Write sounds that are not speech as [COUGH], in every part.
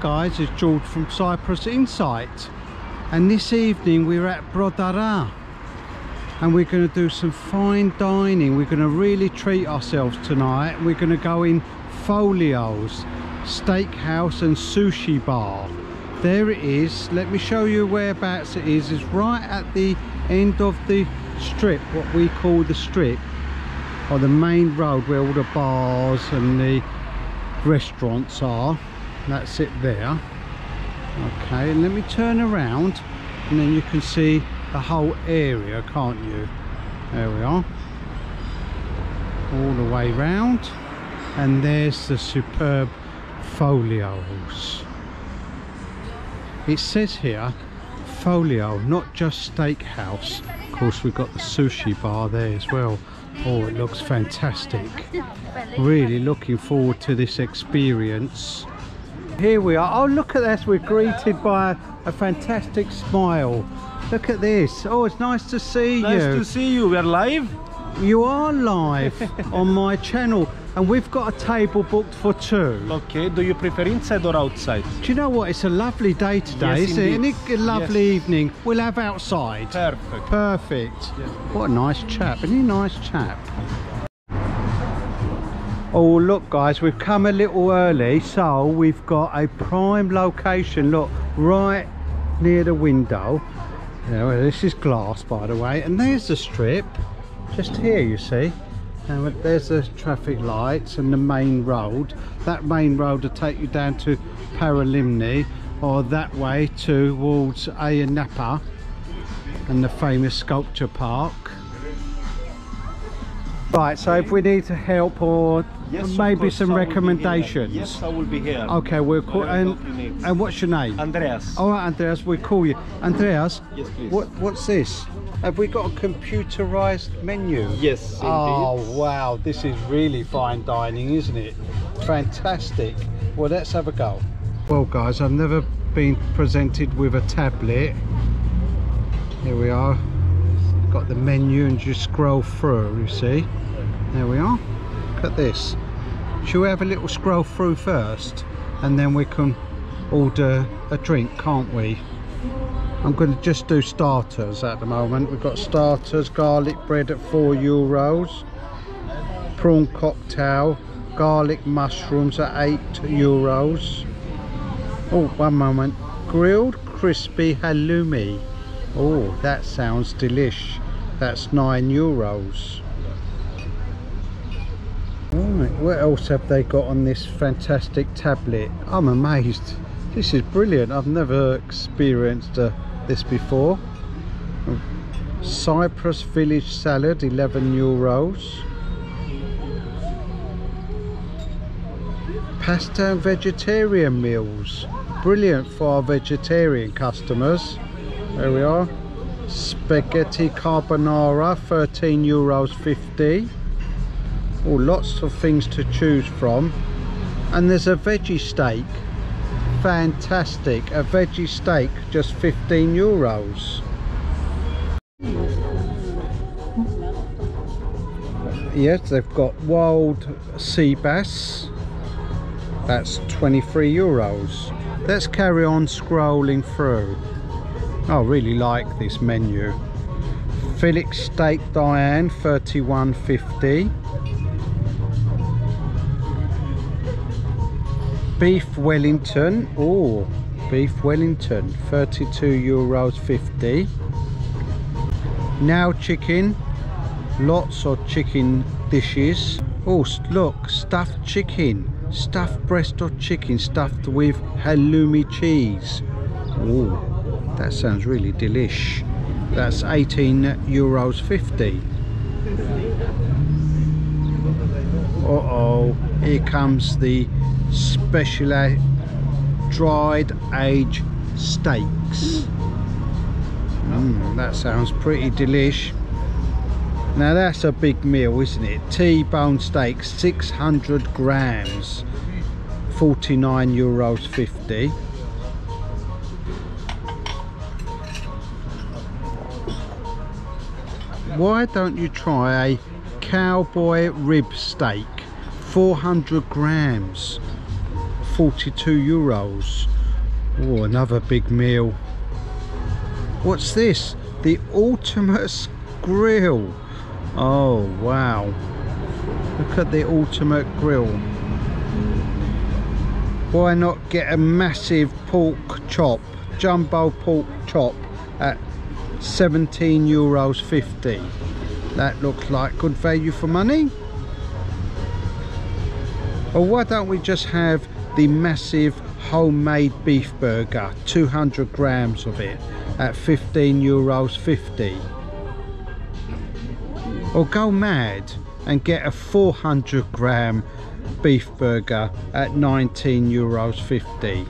Guys, it's George from Cyprus Insight and this evening we're at Protaras and we're going to do some fine dining. We're going to really treat ourselves tonight. We're going to go in Folios Steakhouse and Sushi Bar. There it is. Let me show you whereabouts it is. It's right at the end of the strip, what we call the strip or the main road where all the bars and the restaurants are that's it there. Okay and let me turn around and then you can see the whole area can't you? There we are. All the way round and there's the superb folios. It says here folio not just steakhouse. Of course we've got the sushi bar there as well. Oh it looks fantastic. Really looking forward to this experience here we are. Oh look at this. We're greeted by a, a fantastic smile. Look at this. Oh it's nice to see nice you. Nice to see you. We are live. You are live [LAUGHS] on my channel and we've got a table booked for two. Okay do you prefer inside or outside? Do you know what? It's a lovely day today Yes, isn't it? indeed. It a lovely Yes. evening? We'll have outside. Perfect. Perfect. What a nice chap. Isn't he a nice chap? Oh, look, guys, we've come a little early, so we've got a prime location. Look, right near the window. Well, this is glass, by the way. And there's the strip, just here, you see. And there's the traffic lights and the main road. That main road will take you down to Paralimni or that way towards Ayia Napa and the famous sculpture park. Right, so if we need to help or Yes, maybe course, some I will be here. recommendations. yes i will be here Okay, we'll call and, you and what's your name? andreas All right, Andreas, we call you. Andreas, Yes, please. what what's this? Have we got a computerized menu? yes Oh wow, this is really fine dining, isn't it? Fantastic. Well, let's have a go. Well, guys, I've never been presented with a tablet. Here we are. Got the menu and just scroll through, you see. There we are. Look at this. Shall we have a little scroll through first? And then we can order a drink, can't we? I'm going to just do starters at the moment. We've got starters, garlic bread at 4 euros, prawn cocktail, garlic mushrooms at 8 euros. Oh, one moment. Grilled crispy halloumi. Oh, that sounds delish. That's 9 euros. What else have they got on this fantastic tablet? I'm amazed. This is brilliant. I've never experienced uh, this before. Cyprus village salad, 11 euros. Pasta and vegetarian meals. Brilliant for our vegetarian customers. There we are. Spaghetti carbonara, 13 euros 50. Oh, lots of things to choose from. And there's a veggie steak. Fantastic. A veggie steak, just 15 euros. Yes, they've got wild sea bass. That's 23 euros. Let's carry on scrolling through. I really like this menu. Felix steak Diane, 31.50. Beef Wellington, oh, beef Wellington, 32 euros 50. Now chicken, lots of chicken dishes. Oh, look, stuffed chicken, stuffed breast of chicken stuffed with halloumi cheese. Oh, that sounds really delish. That's 18 euros 50. Uh-oh, here comes the special a- dried age steaks. Mm, that sounds pretty delish. Now that's a big meal, isn't it? T-bone steak, 600 grams, 49 euros 50. Why don't you try a cowboy rib steak, 400 grams, 42 euros. Oh, another big meal. What's this? The Ultimate Grill. Oh, wow. Look at the Ultimate Grill. Why not get a massive pork chop, jumbo pork chop at 17 euros 50. That looks like good value for money. Or why don't we just have the massive homemade beef burger, 200 grams of it at 15 euros 50. Or go mad and get a 400 gram beef burger at 19 euros 50.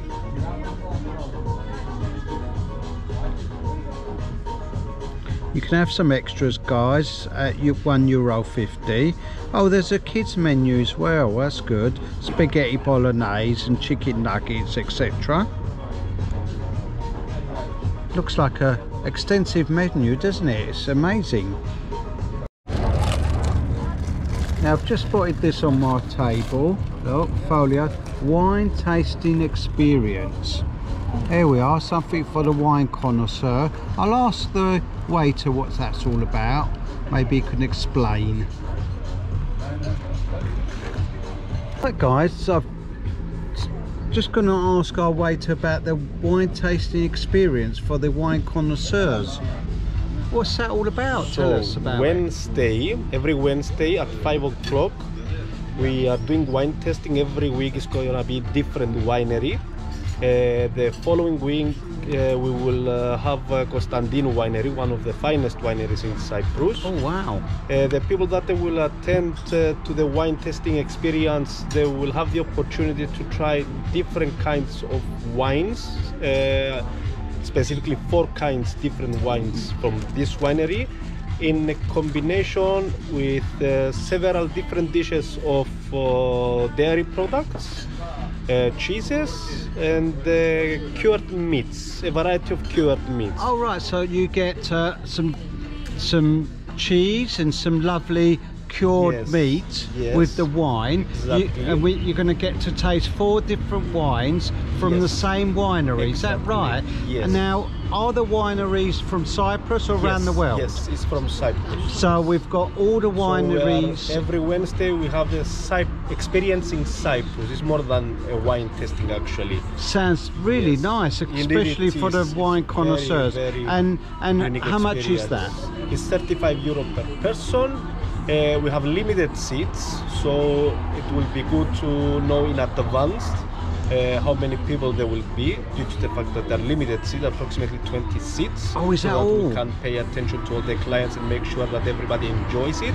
You can have some extras guys at one euro 50. Oh there's a kids menu as well, that's good. Spaghetti bolognese and chicken nuggets etc. Looks like a extensive menu doesn't it? It's amazing. Now I've just spotted this on my table. Look, folio. Wine tasting experience. Here we are, something for the wine connoisseur. I'll ask the waiter what that's all about. Maybe he can explain. Right guys, I've just going to ask our waiter about the wine tasting experience for the wine connoisseurs. What's that all about? Tell us about it. Wednesday, every Wednesday at 5 o'clock, we are doing wine testing every week. It's going to be different winery. Uh, the following week, uh, we will uh, have uh, Constantino Winery, one of the finest wineries in Cyprus. Oh wow. Uh, the people that will attend uh, to the wine tasting experience, they will have the opportunity to try different kinds of wines, specifically four kinds different wines from this winery, in a combination with several different dishes of dairy products. Uh, cheeses and uh, cured meats, a variety of cured meats. Oh right, so you get uh, some some cheese and some lovely cured Yes, meat yes. with the wine. you, and we, you're going to get to taste four different wines from the same winery. Is that right? Yes. And now, are the wineries from Cyprus or around the world? Yes, it's from Cyprus. So we've got all the So wineries. every Wednesday we have the Cyp- experience in Cyprus. is more than a wine tasting actually. Sounds really Yes. nice, especially for the wine connoisseurs. very and and unique how much is that? It's 35 euro per person. Uh, we have limited seats, so it will be good to know in advance uh, how many people there will be due to the fact that there are limited seats, approximately 20 seats. Oh, is so that that all? we can pay attention to all the clients and make sure that everybody enjoys it.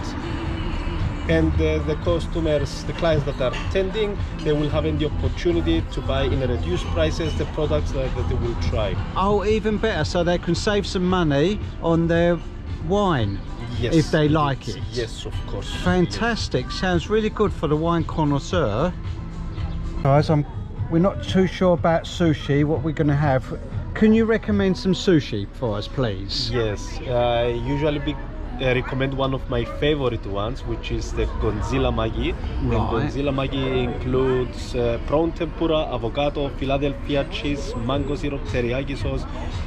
And uh, the customers, the clients that are attending, they will have the opportunity to buy in a reduced prices the products that, that they will try. Oh, even better, so they can save some money on their wine Yes. if they like it. Yes, of course. Fantastic. Sounds really good for the wine connoisseur. Guys, I'm we're not too sure about sushi, what we're going to have. Can you recommend some sushi for us, please? Yes, I usually be, uh, recommend one of my favorite ones, which is the Gonzilla Magi. And Right. Gonzilla Magi includes uh, prawn tempura, avocado, Philadelphia cheese, mango syrup, teriyaki sauce,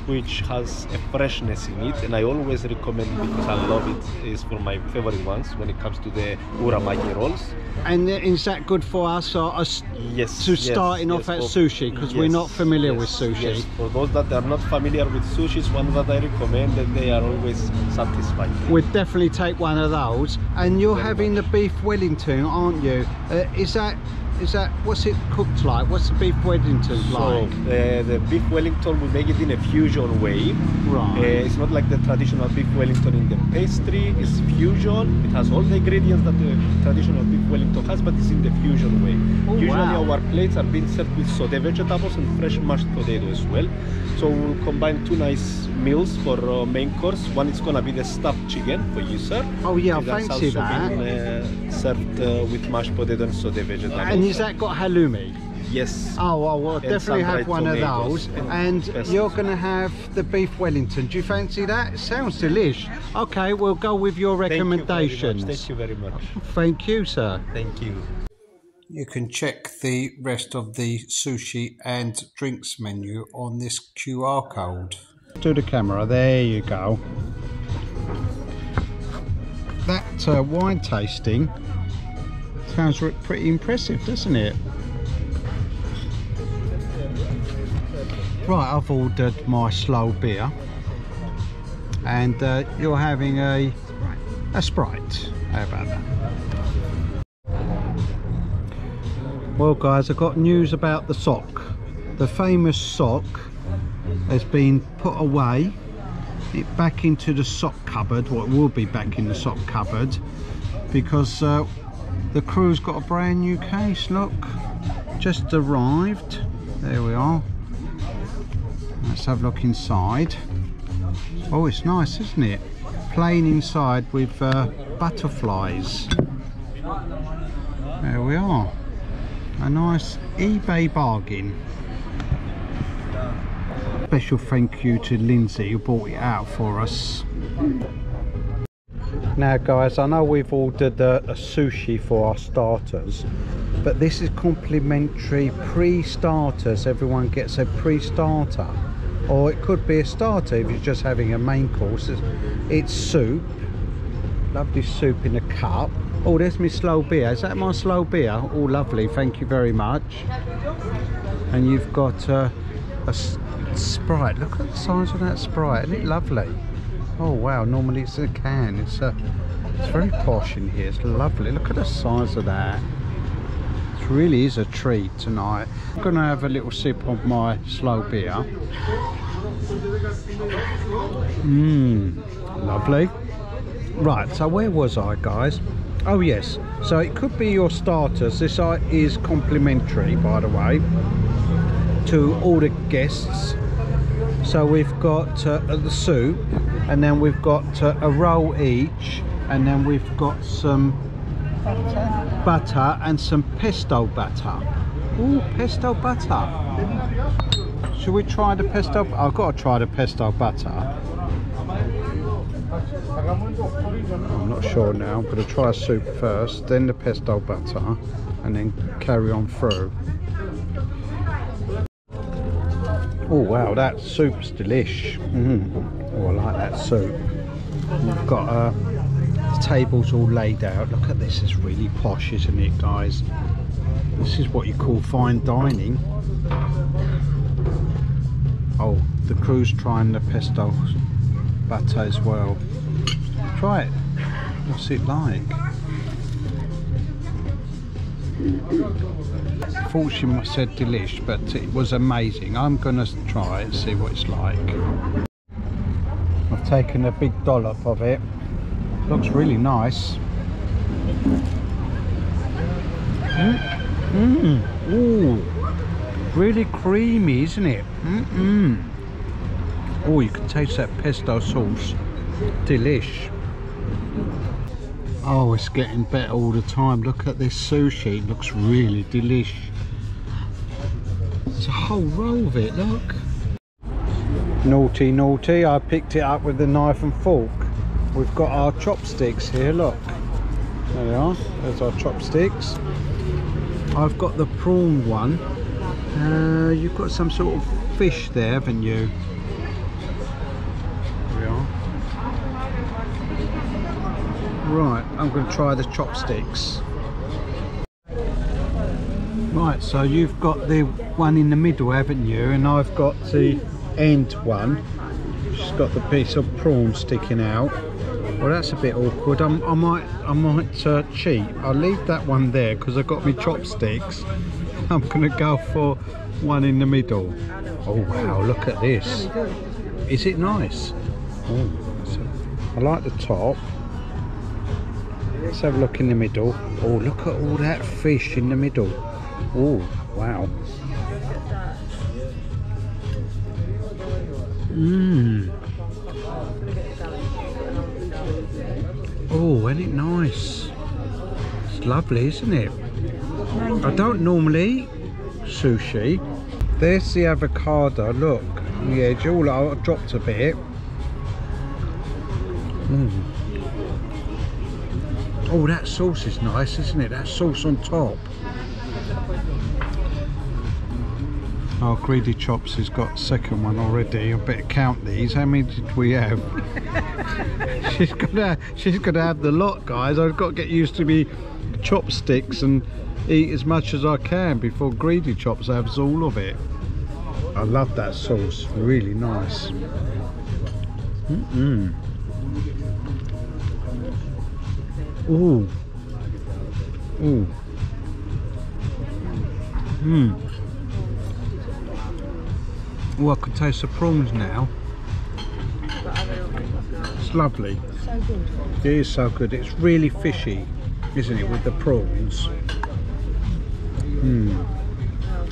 which has a freshness in it. And I always recommend it because I love it. It's one of my favorite ones when it comes to the uramaki rolls. And is that good for us, or us Yes. to yes, starting yes, off at sushi? Because we're not familiar with sushi. Yes. For those that are not familiar with sushi, it's one that I recommend, and they are always satisfied. We'd definitely take one of those. And you're Very having the beef Wellington, aren't you? Uh, is that is that what's it cooked like? What's the beef Wellington So like? uh, the beef Wellington we make it in a fusion way. Right. Uh, it's not like the traditional beef Wellington in the pastry. It's fusion. It has all the ingredients that the traditional beef Wellington has, but it's in the fusion way. Oh, Usually wow. our plates are being served with sauté vegetables and fresh mashed potato as well. So we'll combine two nice meals for uh, main course. One is gonna be the stuffed chicken for you, sir. Oh, yeah, I That's fancy also that. Been, uh, served uh, with mashed potato and sauté vegetables. And is that got halloumi? yes. Oh, well, we'll And definitely have one of those. and And you're going to have the beef Wellington. Do you fancy that? It sounds delish. Okay, we'll go with your Thank you very much. recommendations. Thank you very much. Thank you, sir. Thank you. You can check the rest of the sushi and drinks menu on this QR code. To the camera, there you go. That uh, wine tasting sounds pretty impressive, doesn't it? Right, I've ordered my slow beer and uh, you're having a a Sprite. How about that? Well guys, I've got news about the sock. The famous sock has been put away it back into the sock cupboard, what well, will be back in the sock cupboard because uh, the crew's got a brand new case, look. Just arrived. There we are. Let's have a look inside. Oh, it's nice, isn't it? Plain inside with uh, butterflies. There we are. A nice eBay bargain. Special thank you to Lindsay who bought it out for us. Now guys, I know we've ordered a, a sushi for our starters, but this is complimentary pre-starters. Everyone gets a pre-starter. Or it could be a starter if you're just having a main course. It's, it's soup. Lovely soup in a cup. Oh, there's my slow beer. Is that my slow beer? Oh, lovely. Thank you very much. And you've got a Sprite. Look at the size of that Sprite. Isn't it lovely? Oh wow, normally it's a can. It's a, it's very posh in here. It's lovely. Look at the size of that. It really is a treat tonight. I'm going to have a little sip of my slow beer. Mmm, lovely. Right, so where was I, guys? Oh yes, so it could be your starters. This is complimentary, by the way, to all the guests. So we've got uh, the soup, and then we've got uh, a roll each and then we've got some butter, butter and some pesto butter. Oh pesto butter. Should we try the pesto? I've got to try the pesto butter. I'm not sure now. I'm going to try a soup first then the pesto butter and then carry on through oh wow that soup's delish mm. Oh, I like that soup. We've got uh, the tables all laid out. Look at this, it's really posh, isn't it, guys? This is what you call fine dining. Oh, the crew's trying the pesto butter as well. Try it. What's it like? Fortune said delish, but it was amazing. I'm gonna try it, see what it's like. I've taken a big dollop of it. Looks really nice. Mmm. Mm. Ooh. Really creamy, isn't it? Mm -mm. Oh, you can taste that pesto sauce. Delish. Oh, it's getting better all the time. Look at this sushi. It looks really delish. It's a whole roll of it, look. Naughty, naughty. I picked it up with the knife and fork. We've got our chopsticks here, look. There they are. There's our chopsticks. I've got the prawn one. Uh, you've got some sort of fish there, haven't you? There we are. Right, I'm going to try the chopsticks. Right, so you've got the one in the middle, haven't you? And I've got the end one. She's got the piece of prawn sticking out. Well that's a bit awkward. I'm, i might i might uh, cheat. I'll leave that one there because i've got my chopsticks. [LAUGHS] I'm gonna go for one in the middle. Oh wow look at this. Is it nice? Oh so i like the top let's have a look in the middle oh look at all that fish in the middle oh wow Mmm. Oh, isn't it nice? It's lovely, isn't it? I don't normally eat sushi. There's the avocado, look. The edge, all I dropped a bit. Mm. Oh, that sauce is nice, isn't it? That sauce on top. Our oh, Greedy Chops has got second one already. I better count these. How many did we have? [LAUGHS] she's gonna, she's gonna have the lot, guys. I've got to get used to be chopsticks and eat as much as I can before Greedy Chops has all of it. I love that sauce. Really nice. Mmm. -mm. Ooh. Ooh. Mmm. Oh, I can taste the prawns now. It's lovely. So good. It is so good. It's really fishy, isn't it, with the prawns? Hmm.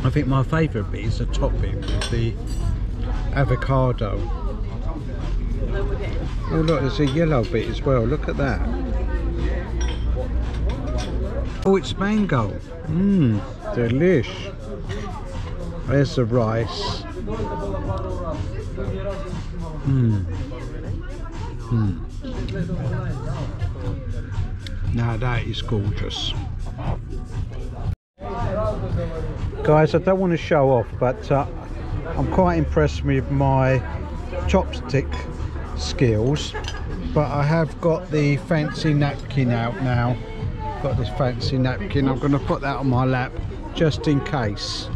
I think my favourite bit is the topping with the avocado. Oh look, there's a yellow bit as well. Look at that. Oh, it's mango. Mmm, delish. There's the rice. Mmm. Mmm. Now that is gorgeous. Guys, I don't want to show off, but uh, I'm quite impressed with my chopstick skills. But I have got the fancy napkin out now. Got this fancy napkin. I'm going to put that on my lap just in case.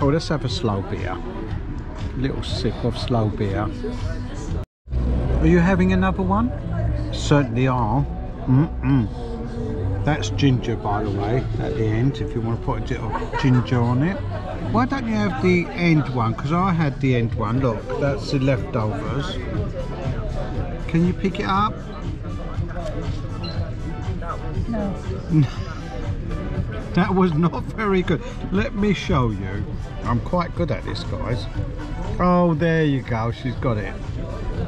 Oh, let's have a slow beer. A little sip of slow beer. Are you having another one? Certainly are. Mm-mm. That's ginger, by the way, at the end, if you want to put a bit of ginger on it. Why don't you have the end one? Because I had the end one. Look, that's the leftovers. Can you pick it up? No. [LAUGHS] That was not very good. Let me show you. I'm quite good at this, guys. Oh, there you go. She's got it.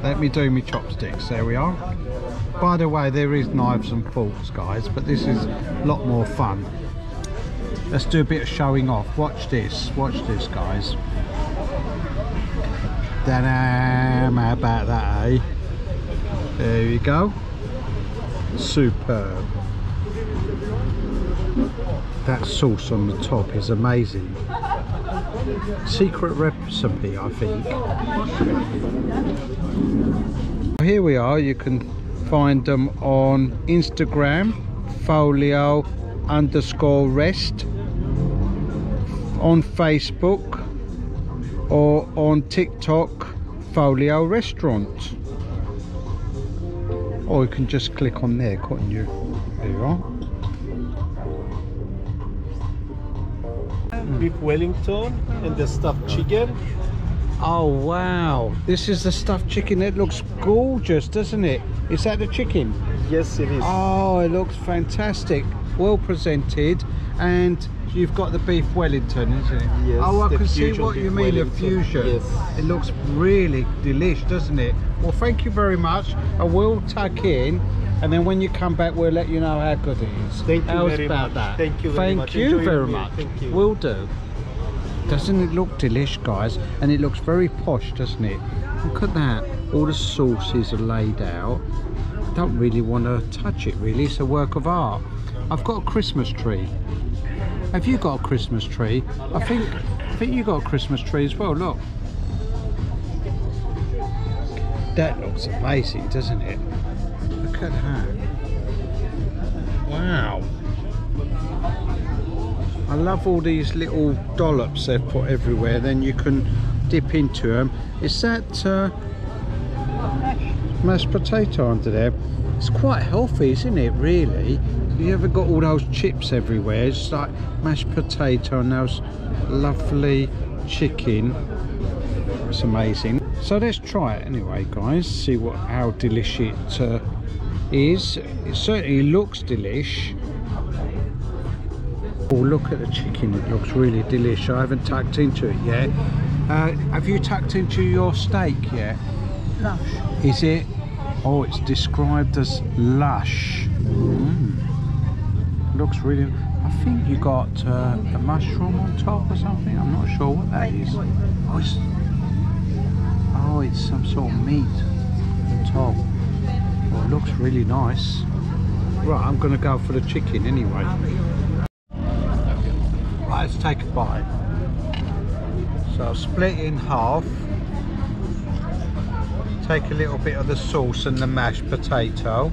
Let me do my chopsticks. There we are. By the way, there is knives and forks, guys, but this is a lot more fun. Let's do a bit of showing off. Watch this. Watch this, guys. Ta-da! How about that, eh? There you go. Superb. That sauce on the top is amazing. Secret recipe, I think. Here we are. You can find them on Instagram, folio underscore rest, on Facebook, or on TikTok, folio restaurant. Or you can just click on there, couldn't you? There you are. Beef Wellington and the stuffed chicken. Oh wow, this is the stuffed chicken. It looks gorgeous, doesn't it? Is that the chicken? Yes, it is. Oh, it looks fantastic. Well presented, and you've got the beef Wellington, isn't it? Yes, Oh, I can see what you mean, a Wellington. fusion. Yes. It looks really delish, doesn't it? Well, thank you very much. I will tuck in, and then when you come back, we'll let you know how good it is. Thank you How's very about much. that? thank you very thank much you Enjoy very much thank you will do. Doesn't it look delish, guys? And it looks very posh, doesn't it? Look at that. All the sauces are laid out. I don't really want to touch it, really. It's a work of art. I've got a Christmas tree. Have you got a Christmas tree? I think I think you got a Christmas tree as well. Look. That looks amazing, doesn't it? Wow. I love all these little dollops they've put everywhere. Then you can dip into them. Is that uh, mashed potato under there? It's quite healthy, isn't it? Really. You ever got all those chips everywhere? It's like mashed potato and those lovely chicken. It's amazing. So let's try it anyway, guys. See what how delicious it uh, is. It certainly looks delish. Oh, look at the chicken. It looks really delicious. I haven't tucked into it yet. Uh, have you tucked into your steak yet? Lush. Is it? Oh, it's described as lush. Mm. Looks really. I think you got uh, a mushroom on top or something. I'm not sure what that is. Oh, it's, oh, it's some sort of meat on top. Oh, it looks really nice. Right, I'm going to go for the chicken anyway. Right, let's take a bite. So I'll split it in half. Take a little bit of the sauce and the mashed potato.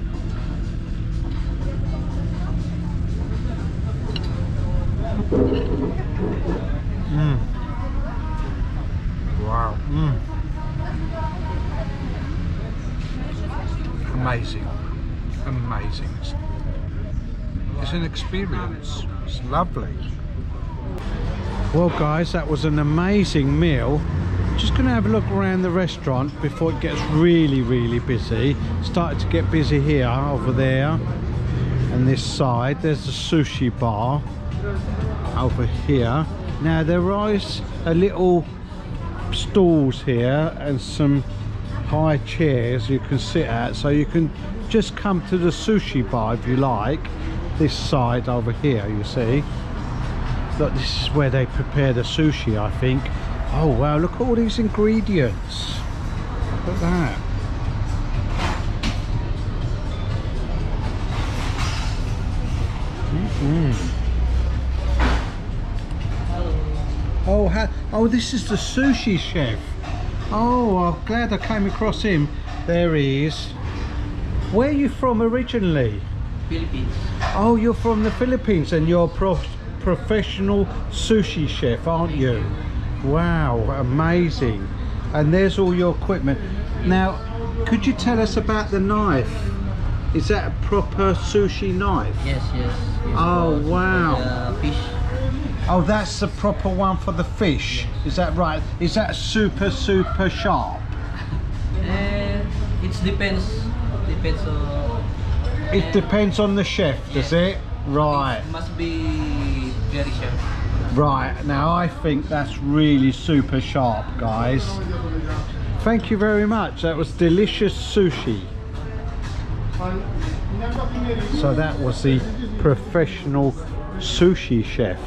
Experience. It's lovely. Well guys, that was an amazing meal. Just gonna have a look around the restaurant before it gets really, really busy. Started to get busy here, over there, and this side. There's the sushi bar over here. Now there is a little stalls here and some high chairs you can sit at so you can just come to the sushi bar if you like this side over here you see look this is where they prepare the sushi I think oh wow look at all these ingredients look at that Mm-mm. Oh, oh, this is the sushi chef. Oh, I'm glad I came across him. There he is. Where are you from originally? Philippines. Oh, you're from the Philippines and you're a prof professional sushi chef, aren't you? Wow, amazing. And there's all your equipment. Now, could you tell us about the knife? Is that a proper sushi knife? Yes, yes. yes. Oh, wow. The fish. Oh, that's the proper one for the fish. Is that right? Is that super, super sharp? And [LAUGHS] uh, it depends. Depends on. It depends on the chef, does it? Right, It must be very sharp. right. Now I think that's really super sharp, guys. Thank you very much. That was delicious sushi. So that was the professional sushi chef.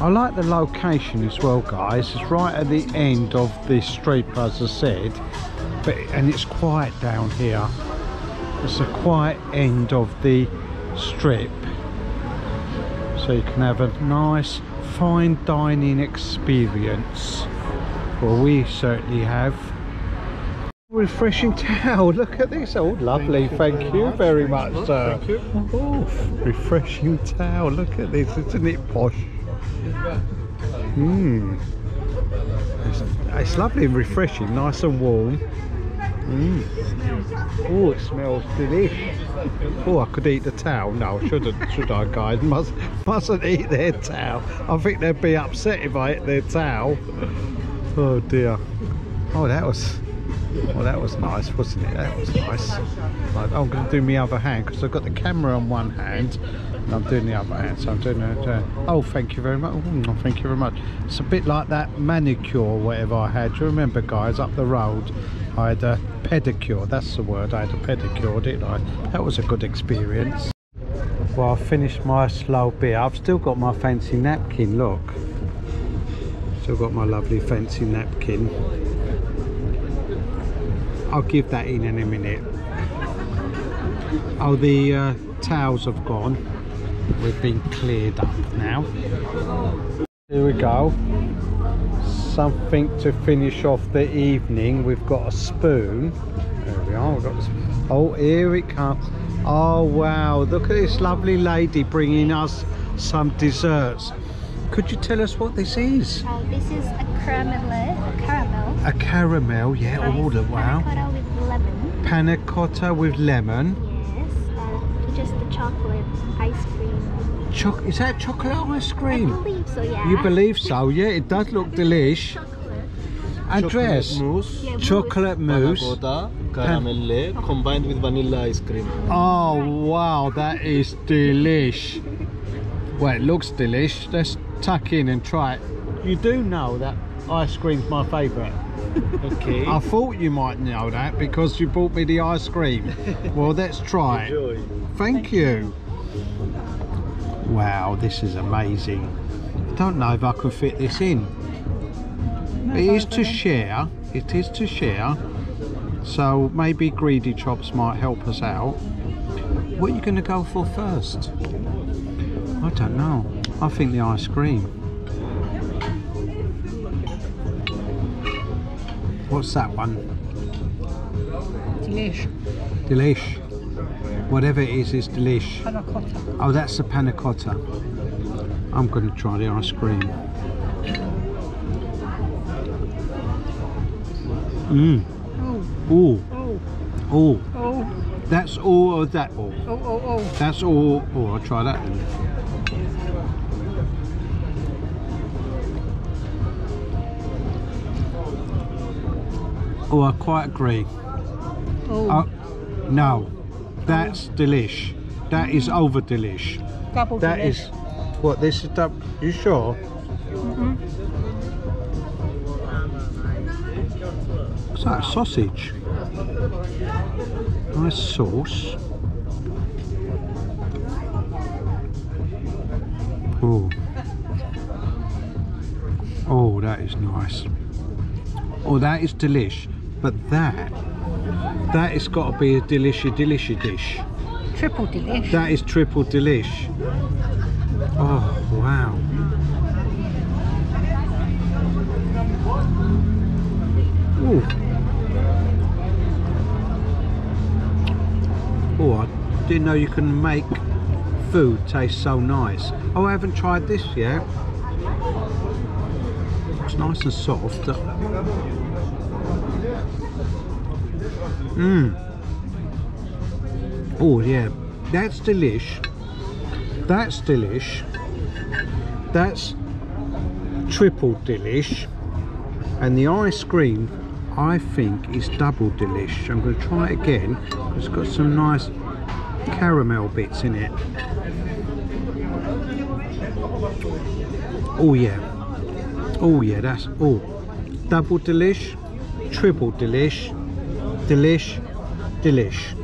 I like the location as well guys, it's right at the end of the street as I said, but and it's quiet down here. It's a quiet end of the strip. So you can have a nice fine dining experience. Well we certainly have. Refreshing towel, [LAUGHS] look at this, oh lovely, thank you very much sir. Thank you. Oh, refreshing towel. Look at this, isn't it posh? Mmm. It's, it's lovely and refreshing, nice and warm. Mmm. Oh, it smells delish. Oh, I could eat the towel. No, shouldn't, should I, guys? [LAUGHS] Must, mustn't eat their towel. I think they'd be upset if I ate their towel. Oh dear. Oh, that was. Well, that was nice, wasn't it? That was nice. Right, I'm going to do my other hand because I've got the camera on one hand and I'm doing the other hand. So I'm doing it. Oh, thank you very much. Oh, thank you very much. It's a bit like that manicure, whatever I had. Do you remember, guys, up the road? I had a pedicure. That's the word. I had a pedicure, didn't I? That was a good experience. Well, I finished my slow beer. I've still got my fancy napkin. Look. Still got my lovely fancy napkin. I'll give that in in a minute. Oh, the uh, towels have gone. We've been cleared up now. Here we go. Something to finish off the evening. We've got a spoon. There we are. We've got oh, here it comes. Oh, wow. Look at this lovely lady bringing us some desserts. Could you tell us what this is? Uh, this is a caramel, caramel. A caramel, yeah. Oh, the wow. Panna cotta with lemon. Panna cotta with lemon. Yes. Uh, just the chocolate ice cream. Choc is that chocolate ice I cream? believe so. Yeah. You believe so? Yeah, it does look delish. Chocolate. Andres, Chocolate mousse, Yeah, chocolate mousse. cotta, caramel combined with vanilla ice cream. Oh wow, that is delish. Well, it looks delish. Let's tuck in and try it. You do know that ice cream's my favourite. [LAUGHS] Okay. I thought you might know that because you bought me the ice cream. [LAUGHS] well, let's try it. Enjoy. Thank you. Wow, this is amazing. I don't know if I can fit this in. It is to share. It is to share. So maybe Greedy Chops might help us out. What are you going to go for first? I don't know. I think the ice cream. What's that one? Delish. Delish. Whatever it is, it's delish. Panna cotta. Oh, that's the panna cotta. I'm going to try the ice cream. Mmm. Oh, Ooh. oh, oh, That's all or that all? oh, oh, oh. That's all. Oh, I'll try that then. Oh, I quite agree. Oh, Oh, no, that's delish. That is over delish. double That delish. is what this is. Dub- you sure? Mhm. What's that? Sausage. Nice sauce. Oh. Oh, that is nice. Oh, that is delish. But that, that has got to be a delishy, delishy dish. Triple delish. That is triple delish. Oh, wow. Ooh. Oh, I didn't know you can make food taste so nice. Oh, I haven't tried this yet. It's nice and soft. Mmm. Oh yeah, that's delish. That's delish. That's triple delish. And the ice cream, I think, is double delish. I'm going to try it again. It's got some nice caramel bits in it. Oh yeah. Oh yeah, that's oh. Double delish, triple delish, delish, delish.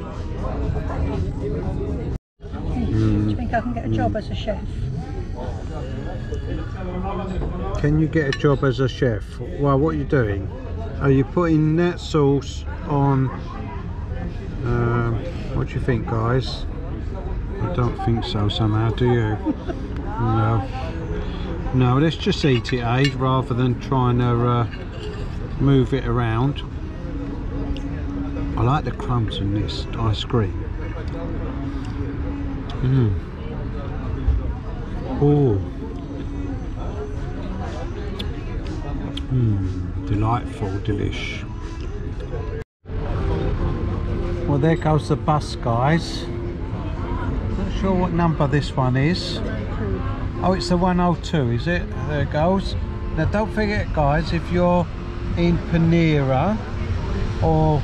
Do you think I can get a job as a chef? Can you get a job as a chef? Well, what are you doing? Are you putting that sauce on? Um, what do you think, guys? I don't think so. Somehow, do you? no. No. Let's just eat it, eh? Rather than trying to uh, move it around. I like the crumbs in this ice cream. Mmm. Oh. Mmm, delightful, delish. Well, there goes the bus, guys. Not sure what number this one is. Oh, it's the 102, is it? There it goes. Now, don't forget, guys, if you're in Pernera or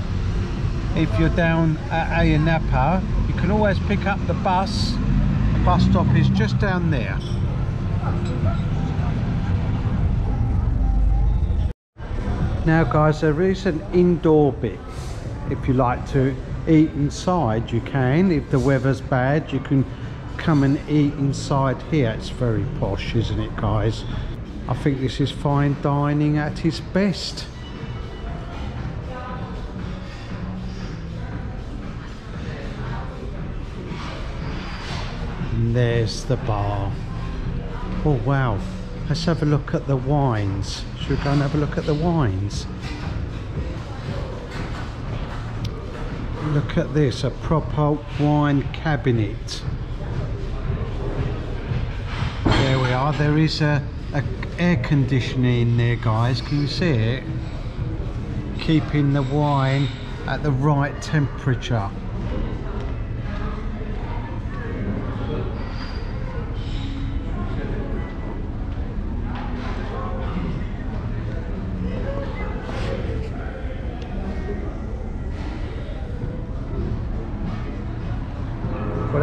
if you're down at Ayia Napa, you can always pick up the bus. The bus stop is just down there. Now guys, there is an indoor bit. If you like to eat inside, you can. If the weather's bad, you can come and eat inside here. It's very posh, isn't it guys? I think this is fine dining at its best. There's the bar. Oh wow. Let's have a look at the wines. Should we go and have a look at the wines? Look at this, a proper wine cabinet. There we are. There is a, a air conditioner in there, guys. Can you see it? Keeping the wine at the right temperature.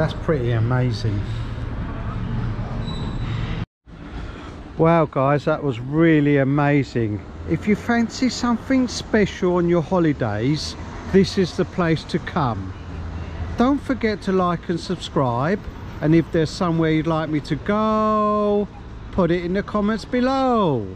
That's pretty amazing. Wow, guys, that was really amazing. If you fancy something special on your holidays, this is the place to come. Don't forget to like and subscribe. And if there's somewhere you'd like me to go, put it in the comments below.